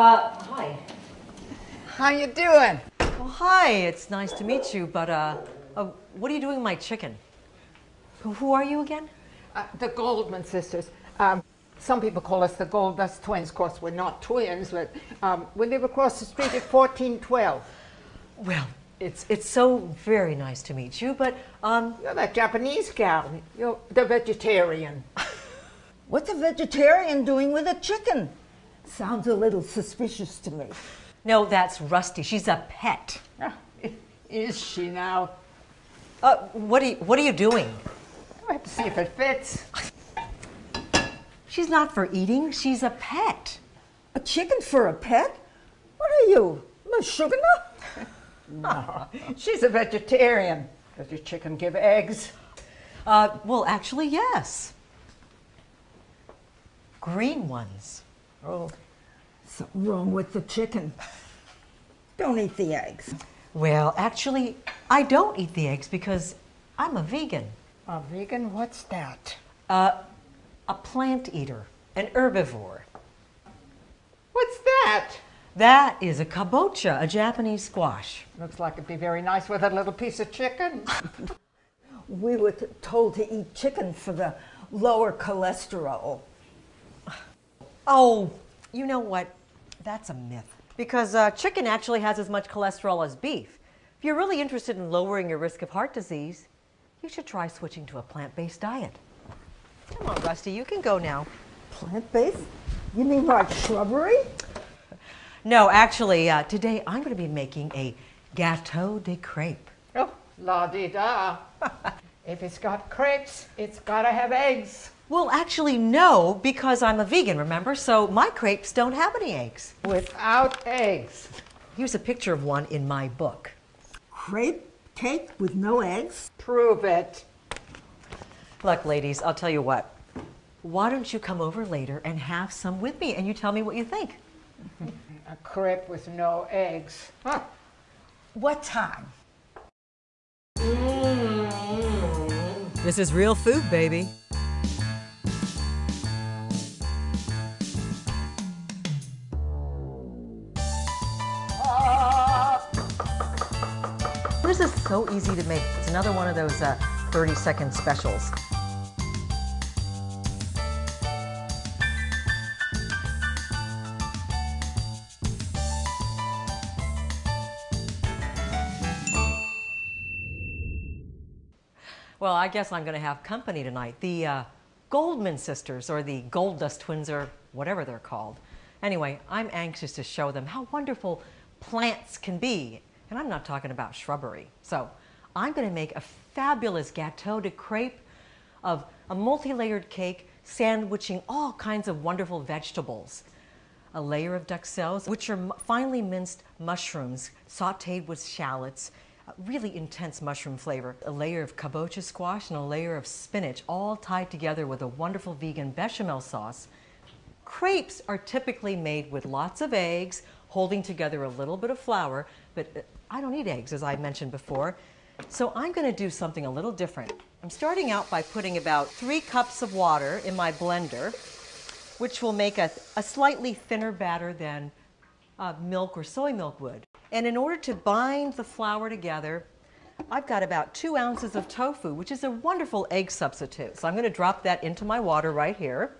Uh, hi. How you doing? Well, hi. It's nice to meet you, but uh, uh what are you doing with my chicken? Who, are you again? Uh, the Goldman sisters. Um, some people call us the Gold Dust twins. Of course, we're not twins, but um, we live across the street at 1412. Well, it's it's so very nice to meet you, but um, You're that Japanese gal. You're the vegetarian. What's a vegetarian doing with a chicken? Sounds a little suspicious to me. no, that's Rusty. She's a pet. Ah, Is she now? Uh, what are you, what are you doing? I have to see if it fits. She's not for eating. She's a pet. A chicken for a pet? What are you, Meshuggah? No, she's a vegetarian. Does your chicken give eggs? Uh, well, actually, yes. Green ones. Oh, Something wrong with the chicken. Don't eat the eggs. Well, actually, I don't eat the eggs because I'm a vegan. a vegan? What's that? Uh, a plant eater, an herbivore. What's that? That is a kabocha, a Japanese squash. Looks like it'd be very nice with a little piece of chicken. We were told to eat chicken for the lower cholesterol. Oh, you know what? That's a myth. Because uh, chicken actually has as much cholesterol as beef. If you're really interested in lowering your risk of heart disease, you should try switching to a plant based diet. Come on, Rusty, you can go now. Plant based? You mean like shrubbery? No, actually, uh, today I'm going to be making a gâteau de crepe. oh, la di da. if it's got crepes, it's gotta have eggs. Well, actually, no, because I'm a vegan, remember? So my crepes don't have any eggs. Without eggs. Here's a picture of one in my book. Crepe cake with no eggs? Prove it. Look, ladies, I'll tell you what. Why don't you come over later and have some with me and you tell me what you think? A crepe with no eggs. Huh. What time? This is real food, baby. This is so easy to make. It's another one of those uh, 30 second specials. Well, I guess I'm going to have company tonight. The uh, Goldman sisters, or the Gold Dust twins, or whatever they're called. Anyway, I'm anxious to show them how wonderful plants can be. And I'm not talking about shrubbery. So I'm going to make a fabulous gâteau de crepe of a multi layered cake sandwiching all kinds of wonderful vegetables a layer of duxelles, which are finely minced mushrooms sauteed with shallots, really intense mushroom flavor, a layer of kabocha squash, and a layer of spinach, all tied together with a wonderful vegan bechamel sauce. Crepes are typically made with lots of eggs, holding together a little bit of flour, but uh, I don't eat eggs, as I mentioned before. So I'm going to do something a little different. I'm starting out by putting about three cups of water in my blender, which will make a, a slightly thinner batter than uh, milk or soy milk would. And in order to bind the flour together, I've got about two ounces of tofu, which is a wonderful egg substitute. So I'm going to drop that into my water right here.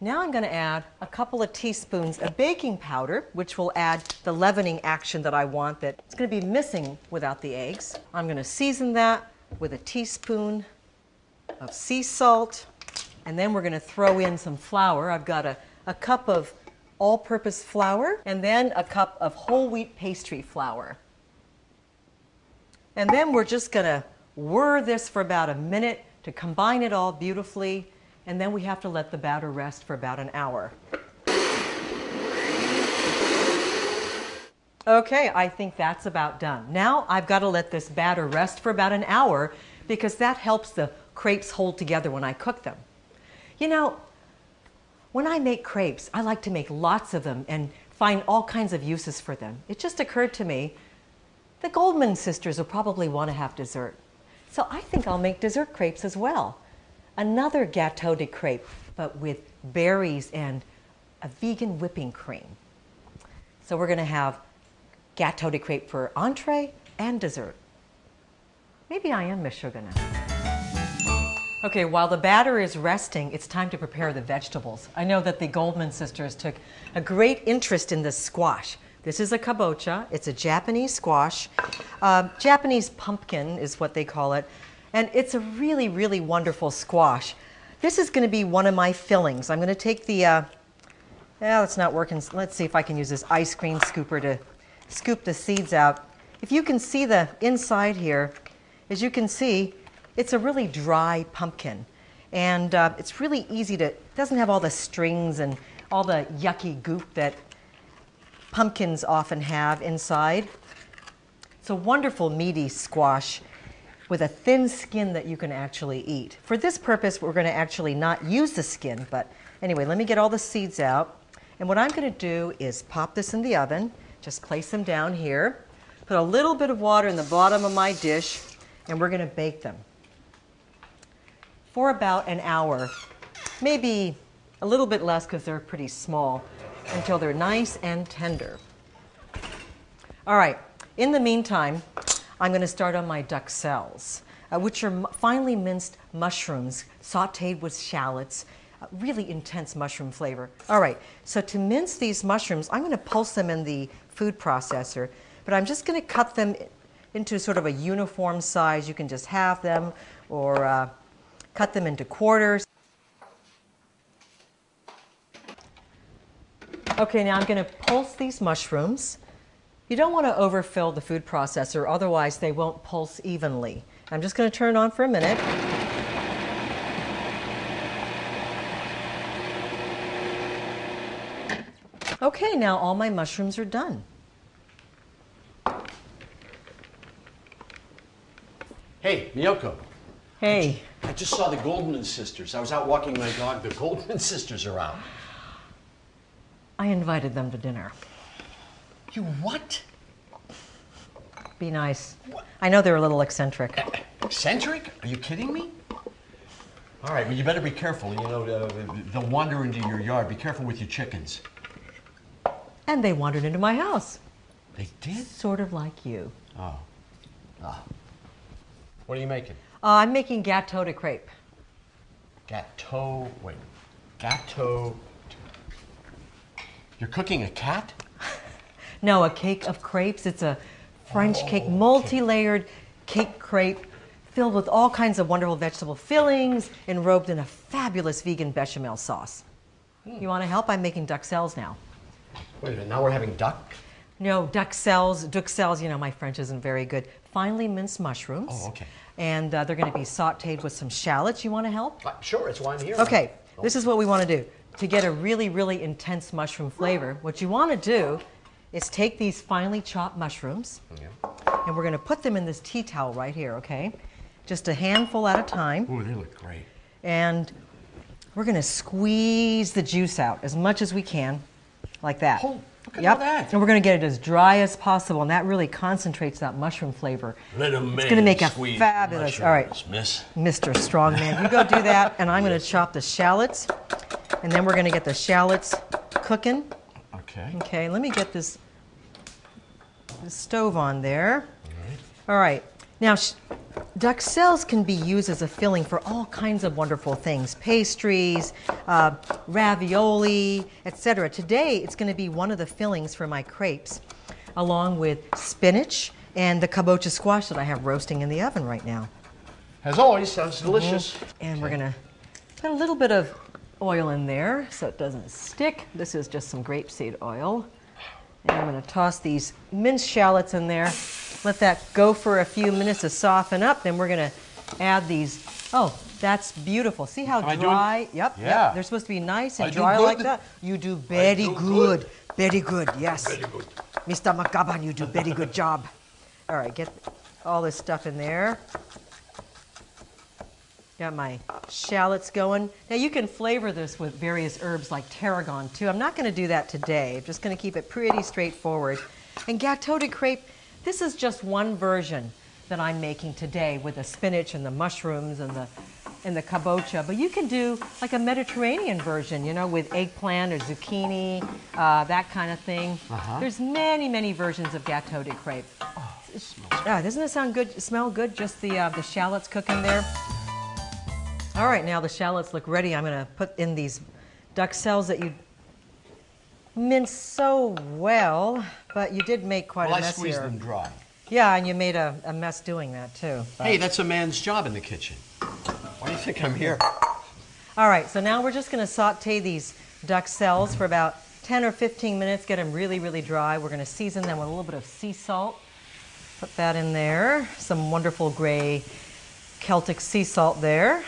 Now I'm going to add a couple of teaspoons of baking powder, which will add the leavening action that I want that it's going to be missing without the eggs. I'm going to season that with a teaspoon of sea salt, and then we're going to throw in some flour. I've got a, a cup of all purpose flour and then a cup of whole wheat pastry flour. And then we're just going to whir this for about a minute to combine it all beautifully, and then we have to let the batter rest for about an hour. Okay, I think that's about done. Now I've got to let this batter rest for about an hour because that helps the crepes hold together when I cook them. You know, when I make crepes, I like to make lots of them and find all kinds of uses for them. It just occurred to me the Goldman sisters will probably want to have dessert. So I think I'll make dessert crepes as well. Another gâteau de crepe, but with berries and a vegan whipping cream. So we're going to have gâteau de crepe for entree and dessert. Maybe I am Miss Sugar now. Okay, while the batter is resting, it's time to prepare the vegetables. I know that the Goldman sisters took a great interest in this squash. This is a kabocha. It's a Japanese squash. Uh, Japanese pumpkin is what they call it. And it's a really, really wonderful squash. This is going to be one of my fillings. I'm going to take the, uh, yeah, that's not working. Let's see if I can use this ice cream scooper to scoop the seeds out. If you can see the inside here, as you can see, it's a really dry pumpkin. And uh, it's really easy to, doesn't have all the strings and all the yucky goop that pumpkins often have inside. It's a wonderful meaty squash with a thin skin that you can actually eat. For this purpose, we're going to actually not use the skin, but anyway, let me get all the seeds out. And what I'm going to do is pop this in the oven, just place them down here, put a little bit of water in the bottom of my dish, and we're going to bake them for about an hour, maybe a little bit less because they're pretty small, until they're nice and tender. All right, in the meantime, I'm going to start on my duxelles, uh, which are finely minced mushrooms sauteed with shallots. Uh, really intense mushroom flavor. All right, so to mince these mushrooms, I'm going to pulse them in the food processor, but I'm just going to cut them into sort of a uniform size. You can just halve them or uh, cut them into quarters. Okay, now I'm going to pulse these mushrooms. You don't want to overfill the food processor, otherwise they won't pulse evenly. I'm just going to turn it on for a minute. Okay, now all my mushrooms are done. Hey, Miyoko. Hey. I just saw the Goldman sisters. I was out walking my dog. The Goldman sisters are out. I invited them to dinner. You what? Be nice. I know they're a little eccentric. Eccentric? Are you kidding me? All right, well, you better be careful. You know, uh, they'll wander into your yard. Be careful with your chickens. And they wandered into my house. They did? Sort of like you. Oh. Ah. What are you making? Uh, I'm making gâteau de crepe. Gâteau. Wait. Gâteau. You're cooking a cat? No, a cake of crepes. It's a French Oh, cake, multi-layered cake crepe filled with all kinds of wonderful vegetable fillings, enrobed in a fabulous vegan bechamel sauce. Hmm. You want to help? I'm making duxelles now. Wait a minute. Now we're having duck? No, duxelles, duxelles, you know, my French isn't very good. Finely minced mushrooms. Oh, okay. And uh, they're going to be sauteed with some shallots. You want to help? Uh, sure, it's why I'm here. Okay, this is what we want to do. To get a really, really intense mushroom flavor, what you want to do is take these finely chopped mushrooms Yeah. and we're going to put them in this tea towel right here, okay? Just a handful at a time. Ooh, they look great. And we're going to squeeze the juice out as much as we can, like that. Oh, at yep. that. And we're going to get it as dry as possible, and that really concentrates that mushroom flavor. Let a It's gonna make a fabulous- all right. miss. Mr. Strongman. You go do that, and I'm going to chop the shallots, and then we're going to get the shallots cooking. Okay. Okay, let me get this, this stove on there. All right. All right. Now, duxelles can be used as a filling for all kinds of wonderful things pastries, uh, ravioli, etc. Today, it's going to be one of the fillings for my crepes, along with spinach and the kabocha squash that I have roasting in the oven right now. As always, sounds delicious. And we're gonna put a little bit of oil in there so it doesn't stick. This is just some grapeseed oil. And I'm gonna toss these minced shallots in there. Let that go for a few minutes to soften up. Then we're gonna add these. Oh, that's beautiful. See how Am dry? Yep, Yeah. yep. They're supposed to be nice and I dry like that. You do very do good. good. Very good, yes. Very good. Mr. McGovern, you do very good job. All right, get all this stuff in there. Got my shallots going. Now you can flavor this with various herbs like tarragon too. I'm not going to do that today. I'm just going to keep it pretty straightforward. And gâteau de crepe, this is just one version that I'm making today with the spinach and the mushrooms and the and the kabocha, but you can do like a Mediterranean version, you know, with eggplant or zucchini, uh, that kind of thing. There's many, many versions of gâteau de crêpe. Ah, doesn't it sound good? Smell good? Just the uh, the shallots cooking there. All right, now the shallots look ready. I'm going to put in these duxelles that you minced so well, but you did make quite Well, a I mess squeezed here. them dry. Yeah, and you made a, a mess doing that too. but- Hey, that's a man's job in the kitchen. Why do you think I'm here? All right, so now we're just going to saute these duxelles for about 10 or 15 minutes, get them really, really dry. We're going to season them with a little bit of sea salt. Put that in there. Some wonderful gray Celtic sea salt there.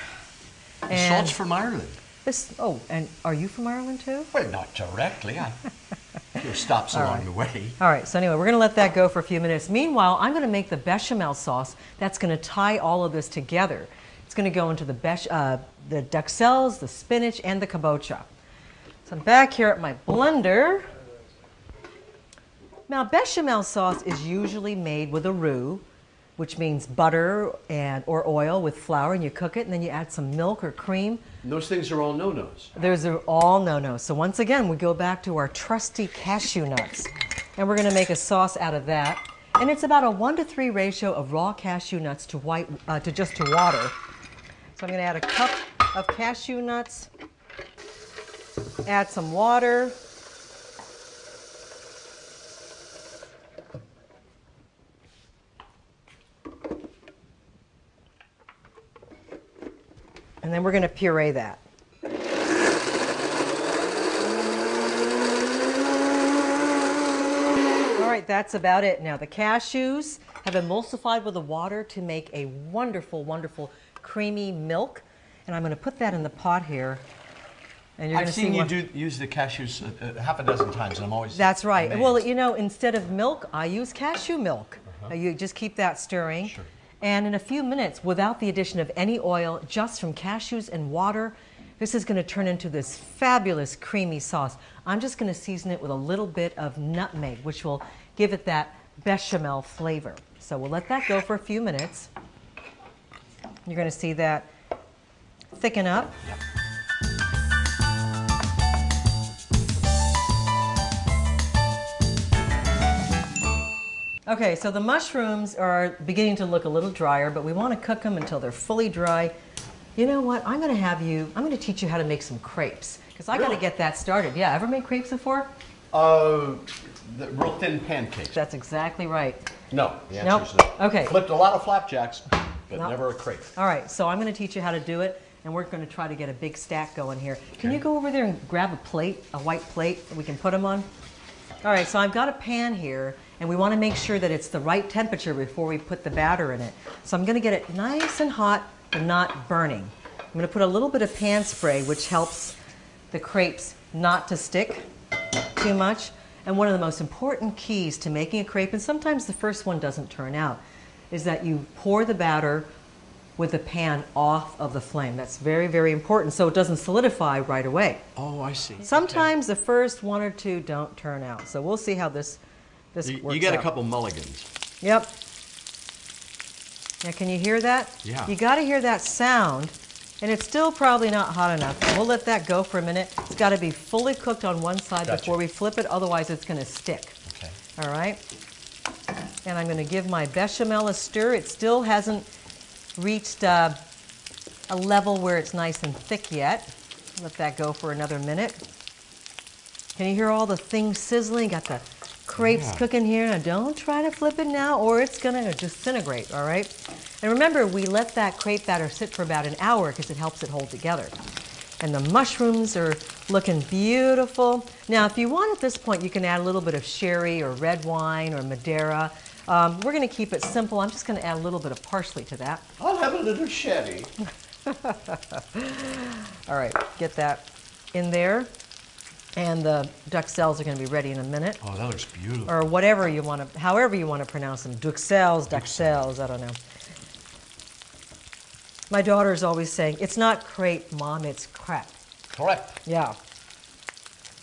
The salt's from Ireland. This, oh, and are you from Ireland too? Well, not directly. I few stops along the way. All right, so anyway, we're going to let that go for a few minutes. Meanwhile, I'm going to make the bechamel sauce that's going to tie all of this together. It's going to go into the, bech- uh, the duxelles, the spinach, and the kabocha. So I'm back here at my blender. Now, bechamel sauce is usually made with a roux, which means butter and or oil with flour, and you cook it, and then you add some milk or cream. Those things are all no-nos. Those are all no-nos. So once again, we go back to our trusty cashew nuts. And we're going to make a sauce out of that. And it's about a 1 to 3 ratio of raw cashew nuts to white uh, to just to water. So I'm going to add a cup of cashew nuts. Add some water. Then we're going to puree that. All right, that's about it. Now the cashews have emulsified with the water to make a wonderful, wonderful creamy milk. And I'm going to put that in the pot here. And you're I've seen see you do use the cashews uh, uh, half a dozen times, and I'm always That's right. Well, you know, instead of milk, I use cashew milk. Uh, You just keep that stirring. Sure. And in a few minutes, without the addition of any oil, just from cashews and water, this is going to turn into this fabulous creamy sauce. I'm just going to season it with a little bit of nutmeg, which will give it that bechamel flavor. So we'll let that go for a few minutes. You're going to see that thicken up. Okay, so the mushrooms are beginning to look a little drier, but we want to cook them until they're fully dry. You know what? I'm going to have you, I'm going to teach you how to make some crepes because I got to get that started. Yeah, ever made crepes before? Uh, the real thin pancakes. That's exactly right. No, the Nope. is no. Okay. Flipped a lot of flapjacks, but No. never a crepe. All right, so I'm going to teach you how to do it, and we're going to try to get a big stack going here. Can you go over there and grab a plate, a white plate that we can put them on? All right, so I've got a pan here, and we want to make sure that it's the right temperature before we put the batter in it. So I'm going to get it nice and hot, but not burning. I'm going to put a little bit of pan spray, which helps the crepes not to stick too much. And one of the most important keys to making a crepe, and sometimes the first one doesn't turn out, is that you pour the batter with the pan off of the flame. That's very, very important so it doesn't solidify right away. Oh, I see. Sometimes the first one or two don't turn out. So we'll see how this this You, you get a couple mulligans. Yep. Now, can you hear that? Yeah. You got to hear that sound, and it's still probably not hot enough. We'll let that go for a minute. It's got to be fully cooked on one side Gotcha. before we flip it, otherwise it's going to stick. Okay. All right. And I'm going to give my bechamel a stir. It still hasn't reached uh, a level where it's nice and thick yet. Let that go for another minute. Can you hear all the things sizzling? Got the crepes Yeah. cooking here. Now don't try to flip it now or it's going to disintegrate, all right? And remember, we let that crepe batter sit for about an hour because it helps it hold together. And the mushrooms are looking beautiful. Now, if you want at this point, you can add a little bit of sherry or red wine or Madeira. Um, we're going to keep it simple. I'm just going to add a little bit of parsley to that. I'll have a little sherry. All right, get that in there. And the duxelles are going to be ready in a minute. Oh, that looks beautiful. Or whatever you want to, however you want to pronounce them. Duck cells, duck cells, I don't know. My daughter's always saying, it's not crepe, mom, it's crap. Correct. Yeah.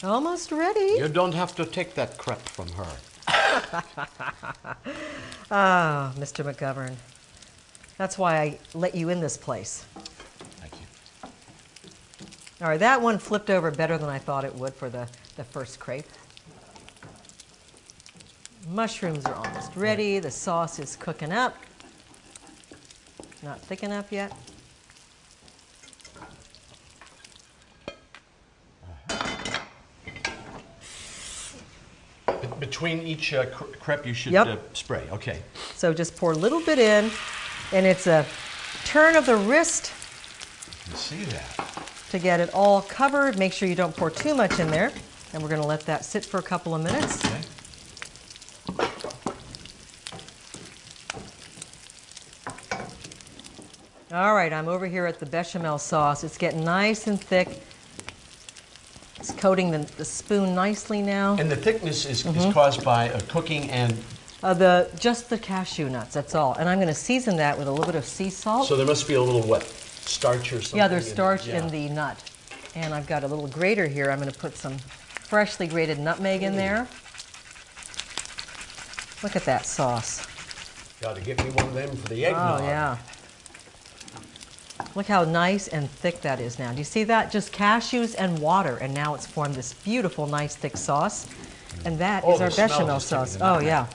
Almost ready. You don't have to take that crepe from her. Ah, Mr. McGovern. That's why I let you in this place. All right, that one flipped over better than I thought it would for the, the first crepe. Mushrooms are almost ready. The sauce is cooking up. Not thick enough yet. Between each uh, crepe, you should Yep. uh, spray. Okay. So just pour a little bit in, and it's a turn of the wrist You see that? To get it all covered. Make sure you don't pour too much in there. And we're going to let that sit for a couple of minutes. Okay. All right, I'm over here at the bechamel sauce. It's getting nice and thick. It's coating the, the spoon nicely now. And the thickness is, Mm-hmm. is caused by uh, cooking and Uh, the just the cashew nuts. That's all. And I'm going to season that with a little bit of sea salt. so there must be a little what starch or something. yeah, there's in starch Yeah. in the nut. And I've got a little grater here. I'm going to put some freshly grated nutmeg in there. Look at that sauce. Got to get me one of them for the Oh, yeah. Look how nice and thick that is now. Do you see that? Just cashews and water, and now it's formed this beautiful, nice, thick sauce. And that oh, is Oh, the our bechamel just took me sauce. Oh, yeah.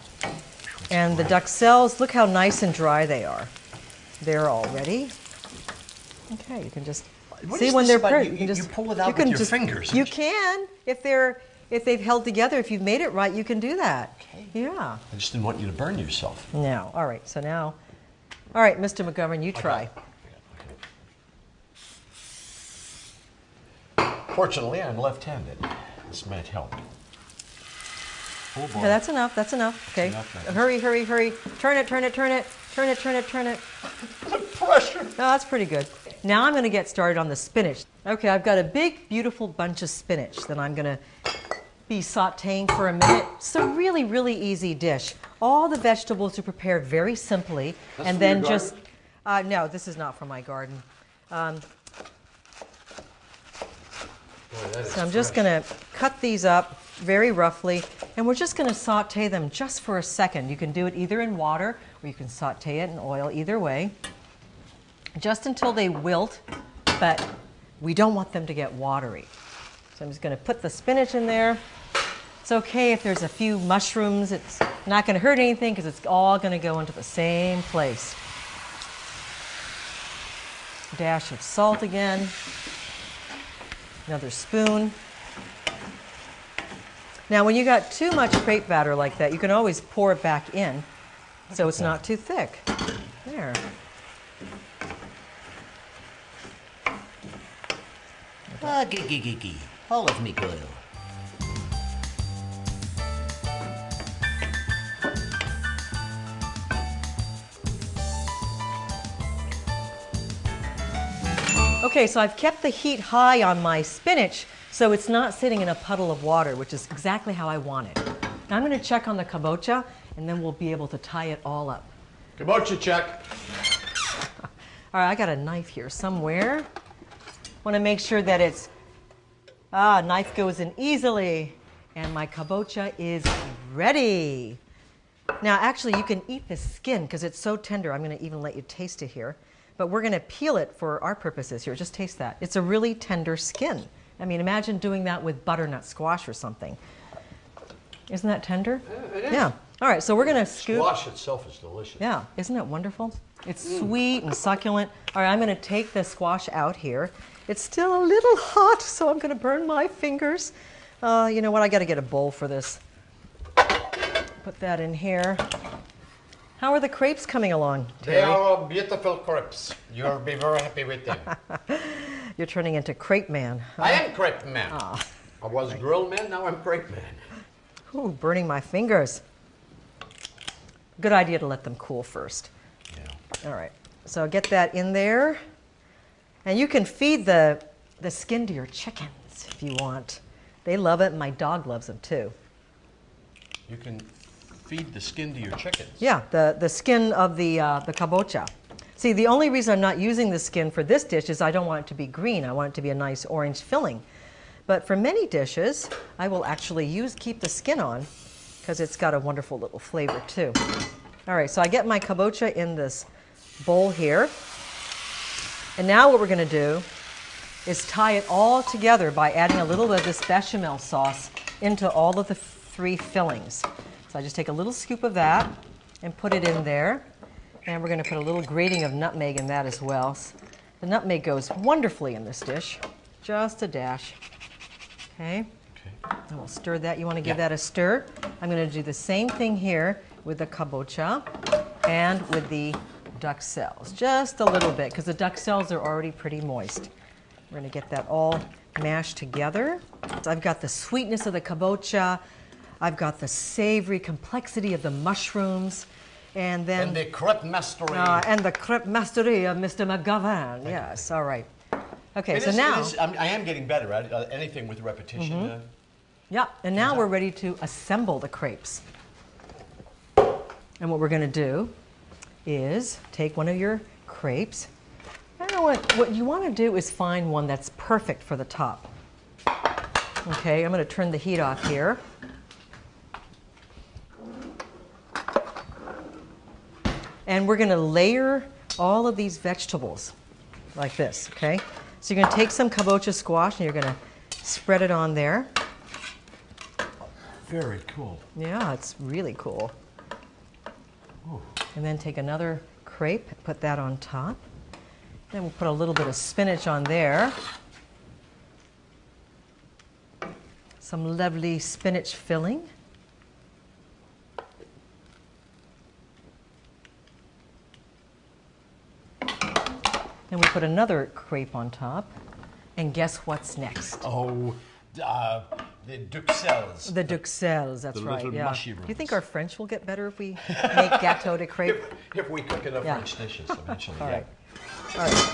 And the duxelles, look how nice and dry they are. They're all ready. Okay, you can just What see when they're per- You- can you- just you pull it out with can your just- fingers. You can if they're if they've held together. If you've made it right, you can do that. Okay. Yeah. I just didn't want you to burn yourself. Now, all right. So now, all right, Mr. McGovern, you try. Fortunately, I'm left-handed. This might help. Oh boy. Okay, that's enough. That's enough. Okay. Enough. Hurry, hurry, hurry. Turn it, turn it, turn it, turn it, turn it, turn it. the pressure. No, that's pretty good. Now I'm going to get started on the spinach. Okay, I've got a big, beautiful bunch of spinach that I'm going to be sauteing for a minute. It's a really, really easy dish. All the vegetables are prepared very simply, That's and then just uh, no, this is not from my garden. Um, So I'm just going to cut these up very roughly, and we're just going to saute them just for a second. You can do it either in water or you can saute it in oil, either way, just until they wilt, but we don't want them to get watery. So I'm just going to put the spinach in there. It's okay if there's a few mushrooms, it's not going to hurt anything because it's all going to go into the same place. Dash of salt again another spoon. Now, when you got too much crepe batter like that, you can always pour it back in so it's not too thick. There. Ah, gee, gee, gee, gee. All of me girl. Okay, so I've kept the heat high on my spinach so it's not sitting in a puddle of water, which is exactly how I want it. Now I'm going to check on the kabocha and then we'll be able to tie it all up. Kabocha check. All right, I got a knife here somewhere. Want to make sure that it's ah, knife goes in easily, and my kabocha is ready. Now, actually, you can eat the skin because it's so tender. I'm going to even let you taste it here, but we're going to peel it for our purposes here. Just taste that. It's a really tender skin. I mean, imagine doing that with butternut squash or something. Isn't that tender? Yeah. All right, so we're going to scoop. Squash itself is delicious. Yeah, isn't it wonderful? It's sweet and succulent. All right, I'm going to take the squash out here. It's still a little hot, so I'm going to burn my fingers. Uh, you know what? I got to get a bowl for this. Put that in here. How are the crepes coming along, They are beautiful crepes. You'll be very happy with them. You're turning into crepe man. I am crepe man. Ah. I was grill man, now I'm crepe man. Ooh, burning my fingers. Good idea to let them cool first. Yeah. All right, so get that in there. And you can feed the, the skin to your chickens if you want. They love it, and my dog loves them too. You can feed the skin to your chickens. Yeah, the, the skin of the, uh, the kabocha. See, the only reason I'm not using the skin for this dish is I don't want it to be green. I want it to be a nice orange filling. But for many dishes, I will actually use keep the skin on because it's got a wonderful little flavor too. All right, so I get my kabocha in this bowl here. And now what we're going to do is tie it all together by adding a little bit of this bechamel sauce into all of the three fillings. So I just take a little scoop of that and put it in there. And we're going to put a little grating of nutmeg in that as well. The nutmeg goes wonderfully in this dish. Just a dash. Okay. Okay. And we'll stir that. You want to give Yeah. that a stir. I'm going to do the same thing here with the kabocha and with the duxelles. Just a little bit because the duxelles are already pretty moist. We're going to get that all mashed together. So I've got the sweetness of the kabocha. I've got the savory complexity of the mushrooms. And then And the crepe mastery. uh, and the crepe mastery of Mr. McGovern. Yes, all right. Okay, It so is- now, is- I am getting better at uh, anything with repetition. Mm-hmm. uh, yeah, and now we're ready to assemble the crepes. And what we're going to do is take one of your crepes. I don't know what, what you want to do is find one that's perfect for the top. Okay, I'm going to turn the heat off here. And we're going to layer all of these vegetables like this, okay? So you're going to take some kabocha squash and you're going to spread it on there. very cool. Yeah, it's really cool. And then take another crepe, and put that on top. Then we'll put a little bit of spinach on there. Some lovely spinach filling. Then we put another crepe on top. And guess what's next? Oh, uh, the duxelles. The duxelles, that's The right. little yeah. mushy Do you think our French will get better if we make gâteau de crepe? If, if we cook enough Yeah. French dishes eventually. All yeah. right. All right.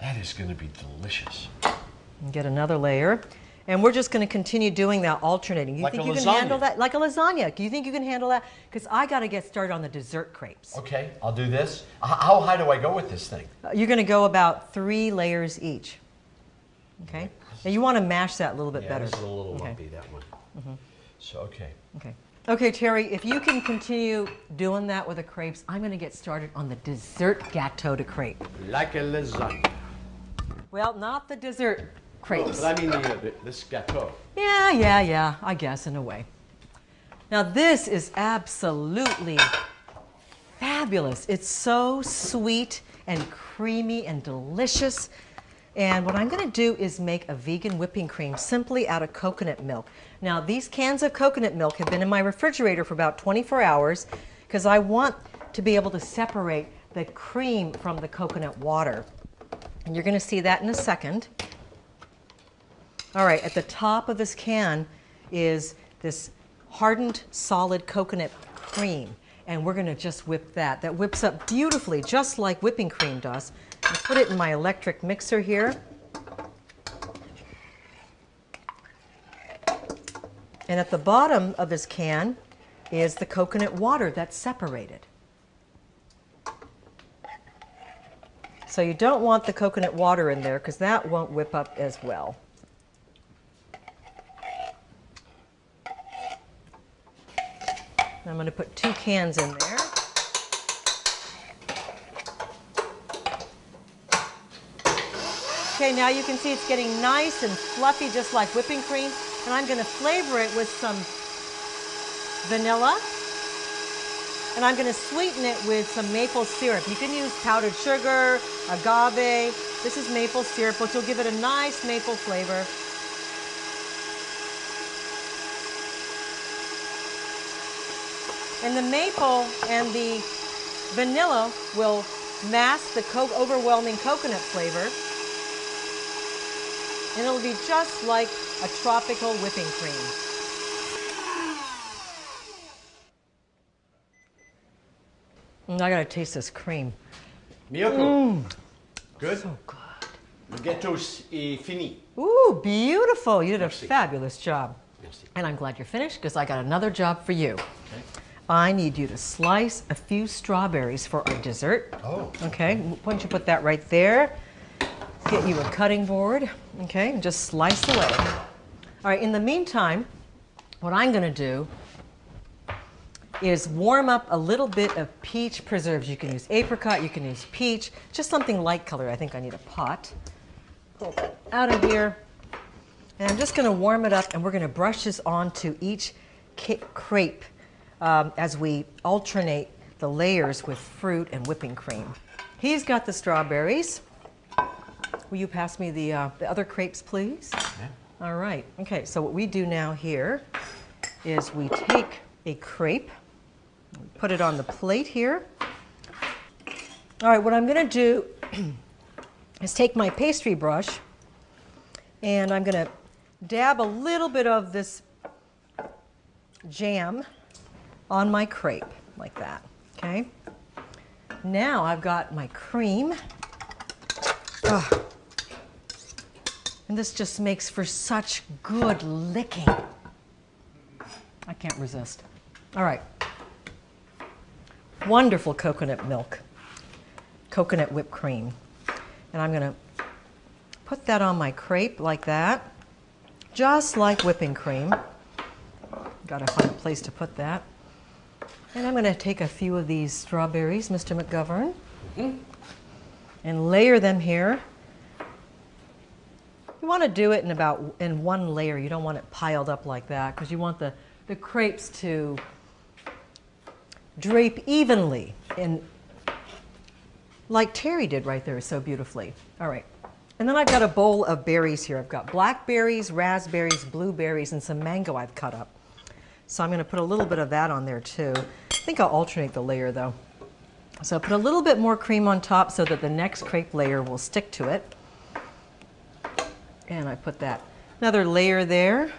That is going to be delicious. And get another layer. And we're just going to continue doing that, alternating. You Like think a you can handle that? Like a lasagna. Do you think you can handle that? Because I got to get started on the dessert crepes. Okay, I'll do this. How high do I go with this thing? Uh, You're going to go about three layers each. Okay? And you want to mash that a little bit Yeah, better. this is a little Okay. lumpy, that one. So, okay. Okay. Okay, Terry, if you can continue doing that with the crepes, I'm going to get started on the dessert gâteau de crepe. Like a lasagna. Well, not the dessert crepes. But I mean the, uh, the, this gâteau. Yeah, yeah, yeah, I guess in a way. Now, this is absolutely fabulous. It's so sweet and creamy and delicious. And what I'm going to do is make a vegan whipping cream simply out of coconut milk. Now, these cans of coconut milk have been in my refrigerator for about 24 hours because I want to be able to separate the cream from the coconut water. And you're going to see that in a second. All right, at the top of this can is this hardened solid coconut cream. And we're going to just whip that. That whips up beautifully, just like whipping cream does. I put it in my electric mixer here. And at the bottom of this can is the coconut water that's separated. So you don't want the coconut water in there because that won't whip up as well. I'm going to put two cans in there. Okay, now you can see it's getting nice and fluffy just like whipping cream. And I'm going to flavor it with some vanilla. And I'm going to sweeten it with some maple syrup. You can use powdered sugar, agave. This is maple syrup, which will give it a nice maple flavor. And the maple and the vanilla will mask the co- overwhelming coconut flavor. And it'll be just like a tropical whipping cream. Mm, I gotta taste this cream. Miyoko. Good? So good. Le gâteau s- est fini. Ooh, beautiful. You did a fabulous job. Merci. And I'm glad you're finished because I got another job for you. I need you to slice a few strawberries for our dessert. Oh. Okay, why don't you put that right there? Get you a cutting board, okay, and just slice away. All right, in the meantime, what I'm going to do is warm up a little bit of peach preserves. You can use apricot, you can use peach, just something light colored. I think I need a pot. Pull that out of here. And I'm just going to warm it up and we're going to brush this onto each crepe um, as we alternate the layers with fruit and whipping cream. He's got the strawberries. Will you pass me the, uh, the other crepes, please? All right. Okay, so what we do now here is we take a crepe, put it on the plate here. All right, what I'm going to do is take my pastry brush and I'm going to dab a little bit of this jam on my crepe, like that. Okay? Now I've got my cream. Ugh. And this just makes for such good licking. I can't resist. All right. Wonderful coconut milk, coconut whipped cream. And I'm going to put that on my crepe like that, just like whipping cream. Got to find a place to put that. And I'm going to take a few of these strawberries, Mr. McGovern, mm-hmm. and layer them here. You want to do it in about in one layer. You don't want it piled up like that because you want the, the crepes to drape evenly in like Terry did right there so beautifully. All right. And then I've got a bowl of berries here. I've got blackberries, raspberries, blueberries, and some mango I've cut up. So I'm going to put a little bit of that on there too. I think I'll alternate the layer though. So put a little bit more cream on top so that the next crepe layer will stick to it. And I put that another layer there.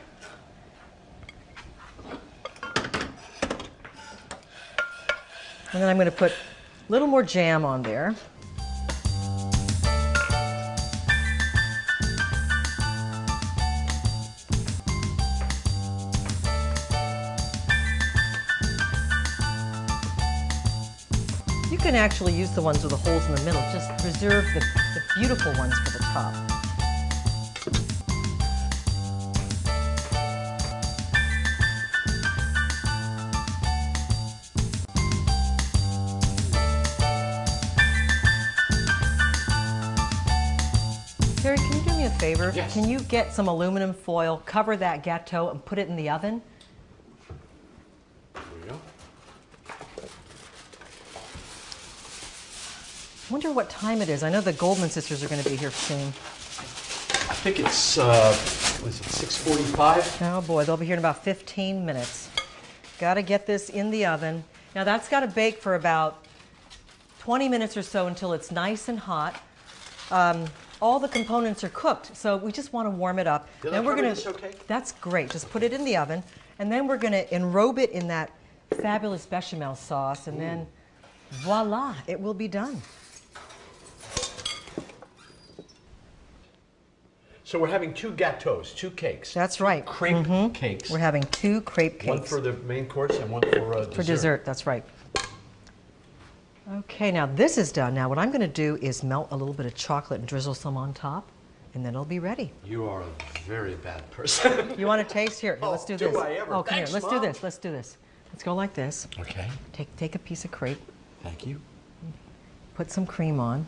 And then I'm going to put a little more jam on there. Actually use the ones with the holes in the middle. Just reserve the, the beautiful ones for the top. Terry, can you do me a favor? Yes. Can you get some aluminum foil, cover that gâteau, and put it in the oven? There we go. I wonder what time it is. I know the Goldman sisters are going to be here soon. I think it's, uh, was it 645? Oh boy, they'll be here in about 15 minutes. Got to get this in the oven. Now that's got to bake for about 20 minutes or so until it's nice and hot. Um, all the components are cooked, so we just want to warm it up. Did I then we're gonna. okay? That's great. Just put it in the oven, and then we're going to enrobe it in that fabulous bechamel sauce, and then voila, it will be done. So we're having two gâteaux, two cakes. That's right. Crepe cakes. We're having two crepe cakes. One for the main course and one for uh, dessert. For dessert, that's right. Okay, now this is done. Now what I'm going to do is melt a little bit of chocolate and drizzle some on top, and then it'll be ready. You are a very bad person. You want to taste? Here, Oh, let's do do this. I ever. Oh, come Thanks, here. Let's Mom. do this. Let's do this. Let's go like this. okay, Take take a piece of crepe, thank you. put some cream on,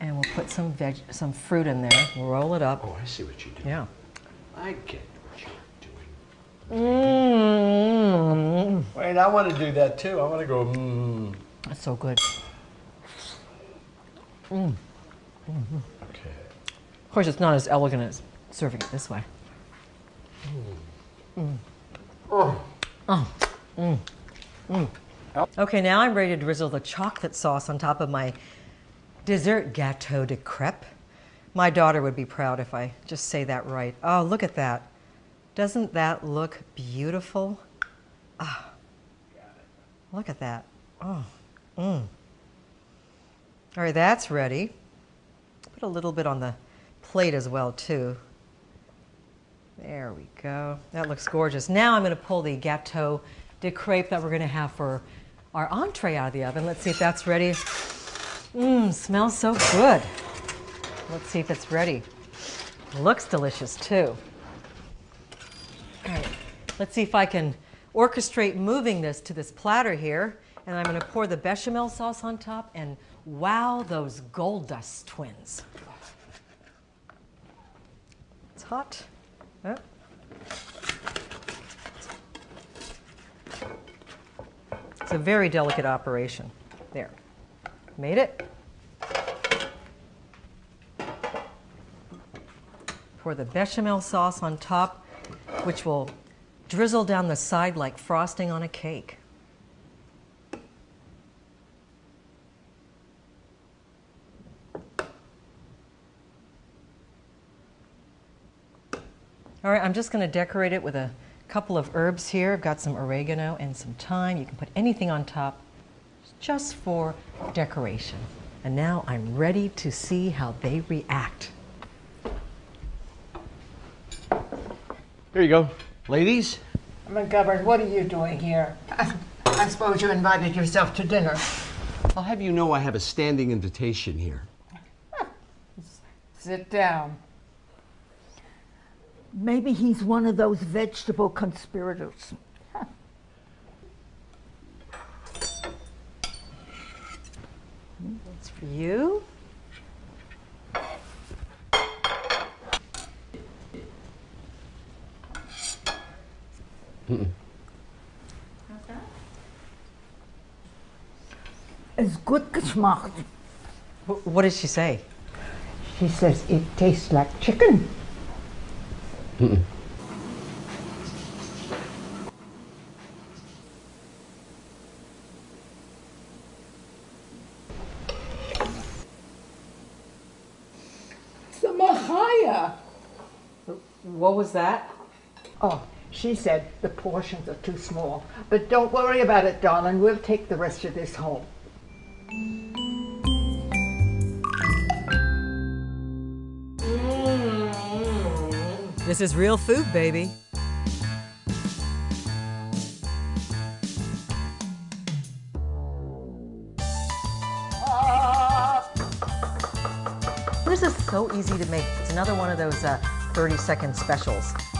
and we'll put some veg, some fruit in there. We'll roll it up. Oh, I see what you do. Yeah. I get what you're doing. Mmm. Wait, I want to do that too. I want to go, mmm. That's so good. Mmm. Mmm. Okay. Of course, it's not as elegant as serving it this way. Mmm. Oh, mm. Mm. Okay, now I'm ready to drizzle the chocolate sauce on top of my dessert gâteau de crêpe. My daughter would be proud if I just say that right. Oh, look at that. Doesn't that look beautiful? Ah. Look at that. Oh. Mm. All right, that's ready. Put a little bit on the plate as well, too. There we go. That looks gorgeous. Now I'm going to pull the gâteau de crêpe that we're going to have for our entree out of the oven. Let's see if that's ready. Mmm, smells so good. Let's see if it's ready. Looks delicious too. All right, let's see if I can orchestrate moving this to this platter here, and I'm going to pour the bechamel sauce on top and wow those gold dust twins. It's hot. Oh. It's a very delicate operation. There. Made it. Pour the bechamel sauce on top, which will drizzle down the side like frosting on a cake. All right, I'm just going to decorate it with a couple of herbs here. I've got some oregano and some thyme. You can put anything on top just for decoration. And now I'm ready to see how they react. Here you go. Ladies, McGovern, what are you doing here? I suppose you invited yourself to dinner. I'll have you know I have a standing invitation here. Sit down. Maybe he's one of those vegetable conspirators. It's for you. Ist gut gemacht. Wh- What did she say? She says it tastes like chicken. It's the Mahaya. What was that? Oh, she said the portions are too small. But don't worry about it, darling. We'll take the rest of this home. This is real food, baby. This is so easy to make. It's another one of those uh, 30 second specials.